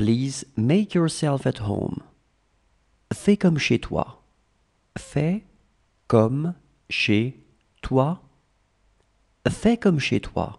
Please make yourself at home. Fais comme chez toi. Fais comme chez toi. Fais comme chez toi.